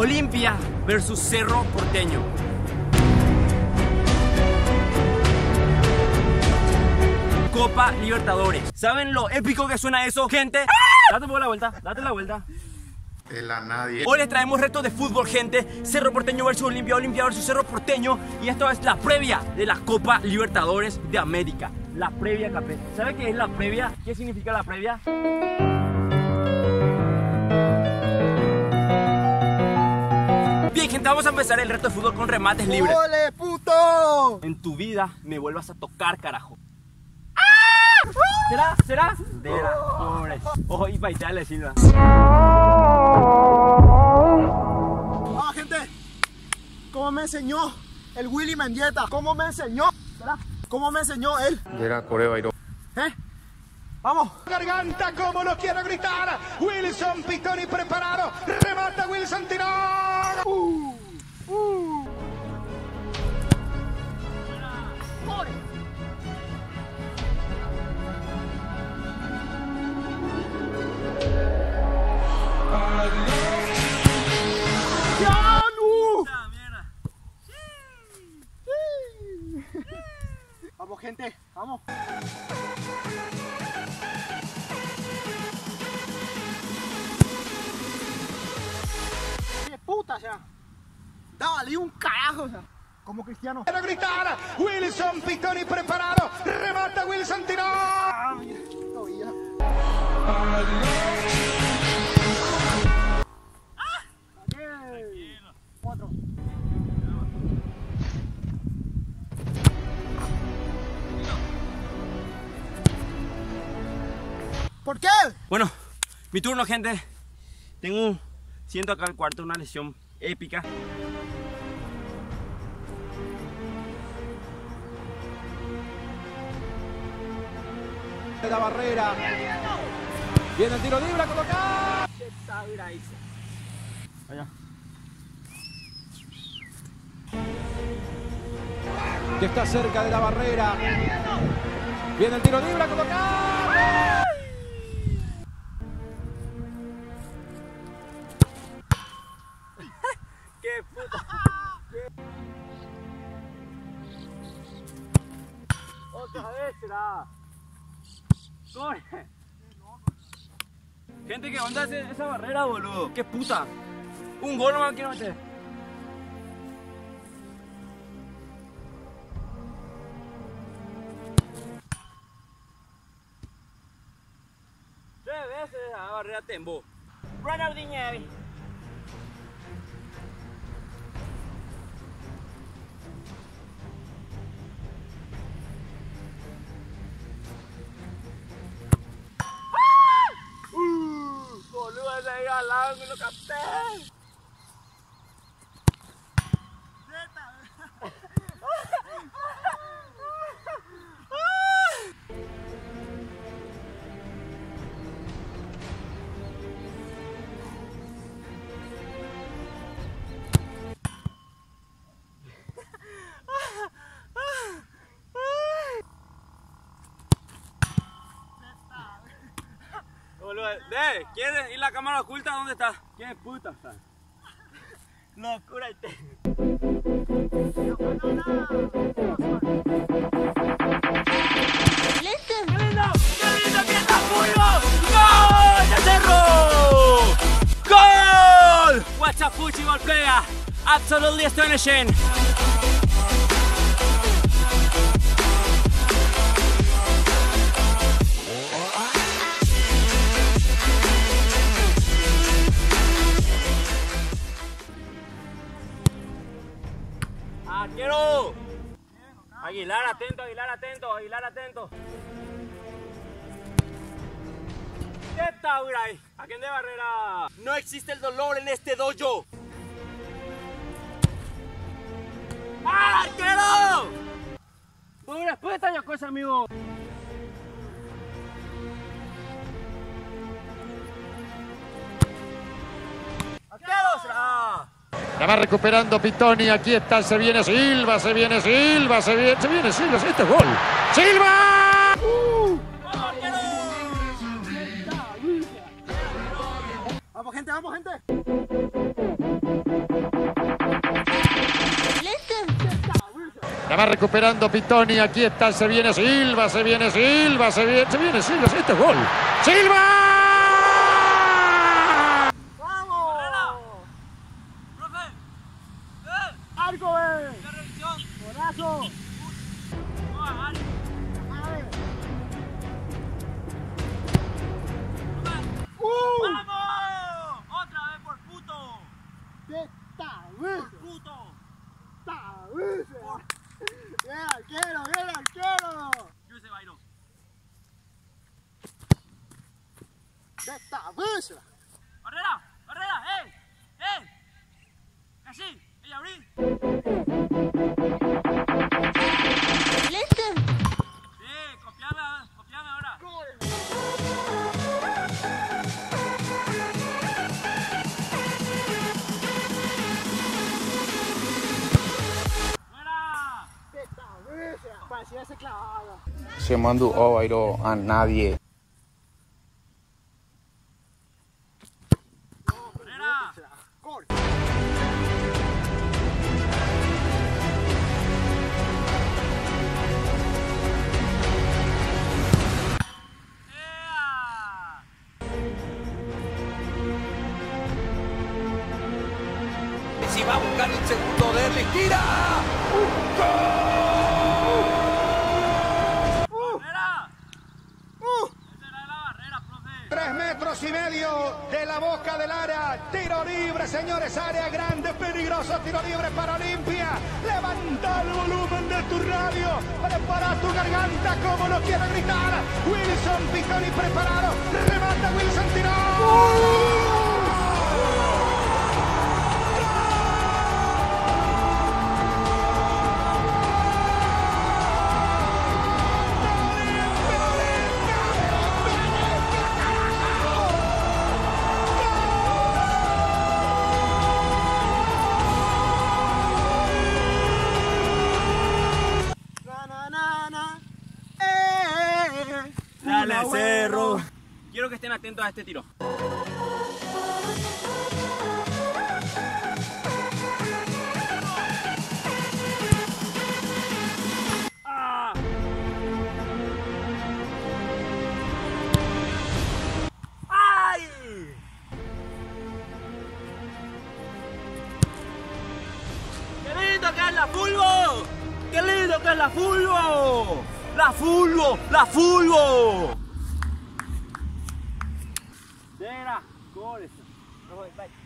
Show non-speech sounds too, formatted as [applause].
Olimpia versus Cerro Porteño. Copa Libertadores. ¿Saben lo épico que suena eso, gente? Date por la vuelta, date la vuelta. La nadie. Hoy les traemos retos de fútbol, gente. Cerro Porteño versus Olimpia, Olimpia versus Cerro Porteño. Y esto es la previa de la Copa Libertadores de América. La previa, Capé. ¿Sabe qué es la previa? ¿Qué significa la previa? Bien, gente, vamos a empezar el reto de fútbol con remates libres. ¡Ole, puto! En tu vida me vuelvas a tocar, carajo. ¿Será? ¿Será? Será. Pobre. Ojo, y paitale, Silva. Ah, gente, ¿cómo me enseñó el Willy Mendieta? ¿Cómo me enseñó? ¿Verdad? ¿Cómo me enseñó él? Era Coreo Airo. ¿Eh? Vamos. Garganta como lo quiero gritar. Wilson Pitoni preparado. Remata Wilson tiró. Uh, uh. Un carajo. Como cristiano. Quiero gritar. Wilson Pitoni preparado. Remata Wilson tiró. Ah, mira, todavía. Tranquilo. Cuatro. ¿Por qué? Bueno, mi turno, gente. Tengo, siento acá el cuarto una lesión épica. De la barrera. Viene el tiro libre a colocar. Allá. Que está cerca de la barrera. Viene el tiro libre a colocar. [laughs] ¡Qué puta! ¡Otra vez será! Gente, ¿qué onda esa barrera, boludo? ¡Qué puta! Un gol nomás quiero meter. Tres veces la barrera tembo. Ronaldinho. Boludo, frango no café. ¿Quieres? ¿Y la cámara oculta dónde está? ¿Qué puta está? Locura y te... ¡Qué lindo! ¡Qué lindo está fútbol! ¡Gol de Cerro! ¡Gol! What's up, football player? Absolutely astonishing! ¡Arquero! Aguilar, atento, Aguilar, atento, Aguilar, atento. ¿Qué está, ahí? ¿A quién de barrera? No existe el dolor en este dojo. ¡Ah, arquero! Una respuesta, yo cosa, amigo. ¡Arquero! será! La va recuperando Pitoni. Aquí está. Se viene Silva. Se viene Silva. Se viene, se viene Silva. Este es gol. ¡Silva! Vamos, gente. Vamos, gente. La va recuperando Pitoni. Aquí está. Se viene Silva. Se viene Silva. Se viene, se viene Silva. Este es gol. ¡Silva! ¡Barrera! ¡Barrera! ¡Eh! ¡Eh! ¡Así! ¡Y abrí! Sí, copiame, copiame ahora. ¡Fuera! ¡Qué tabuce! Parecía ese clavado. Se mandó Ovairo a nadie. Y medio de la boca del área. Tiro libre, señores. Área grande, peligroso. Tiro libre para Olimpia. Levanta el volumen de tu radio. Prepara tu garganta como lo quiere gritar. Wilson Pitoni preparado. Remata Wilson, tiró. Na, Quiero que estén atentos a este tiro. ¡Qué lindo que es la fulbo! ¡Qué lindo que es la fulbo! ¡La fulbo! ¡La fulbo! No,